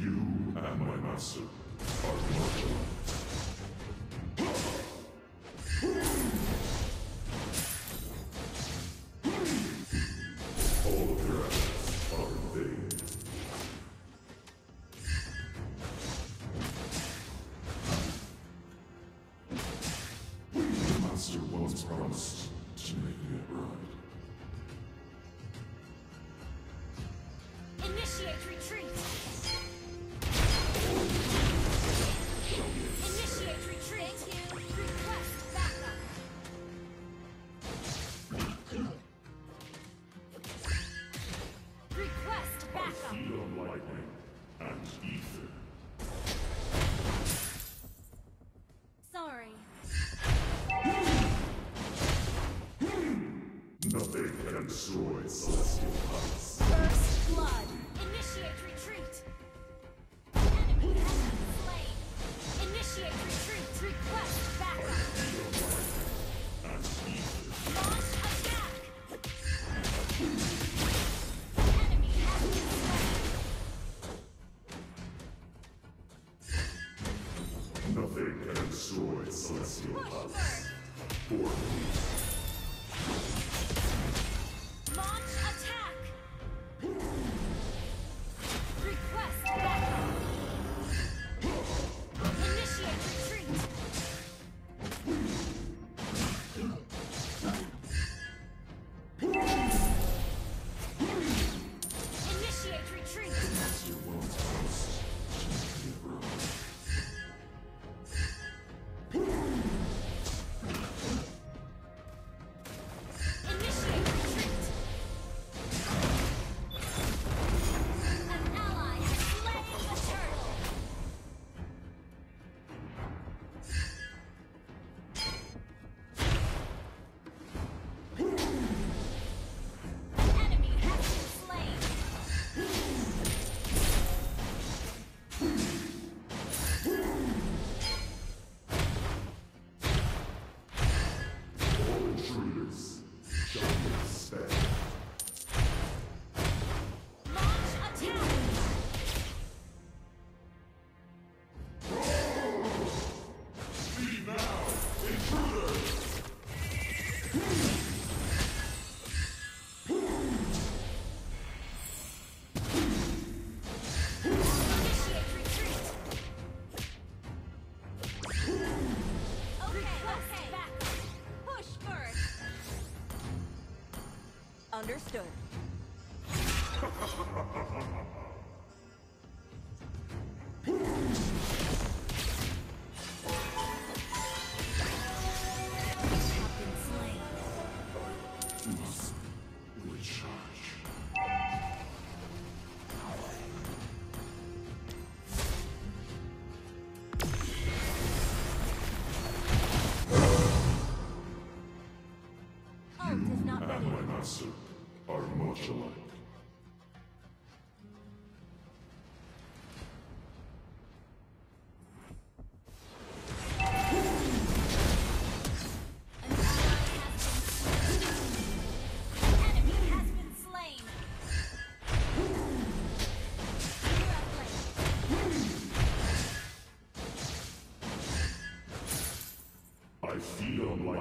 You and my master are much Understood.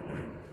Feel lightning.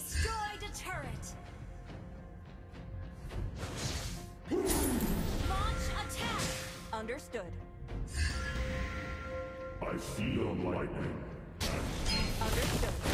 destroyed a turret. Launch attack. Understood. I feel lightning. Understood.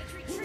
Patriot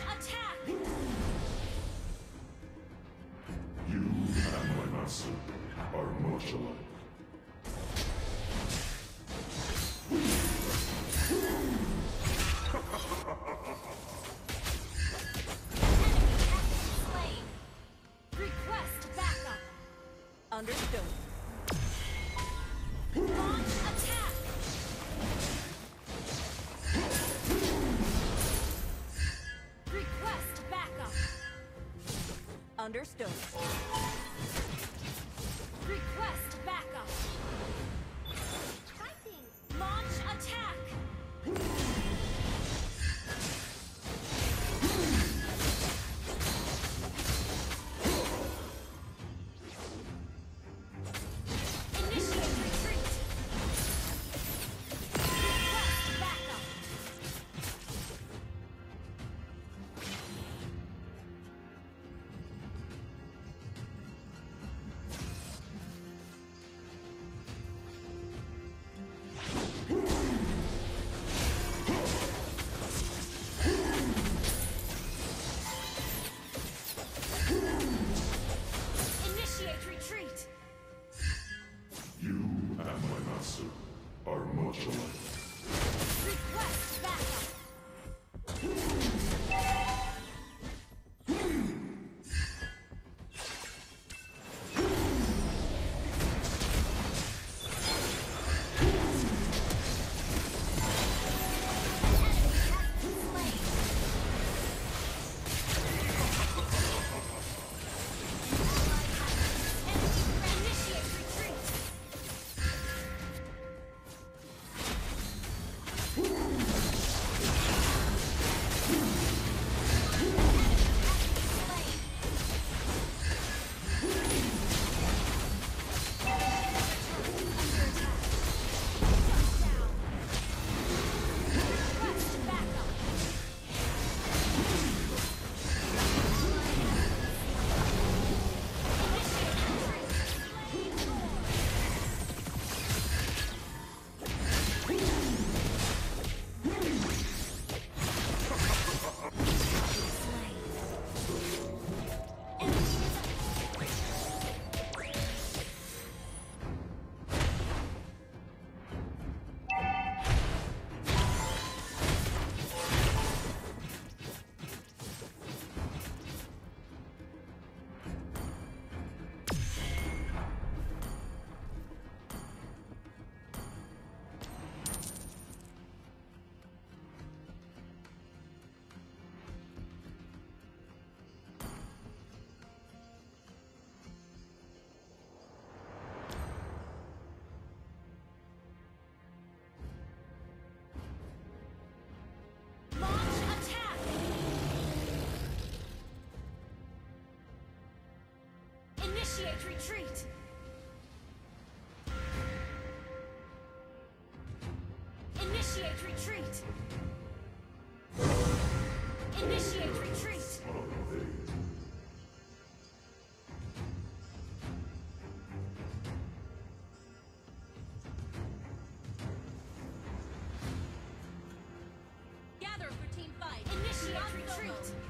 Attack! windows. Initiate retreat! Initiate retreat! Initiate retreat! Gather for team fight! Initiate retreat!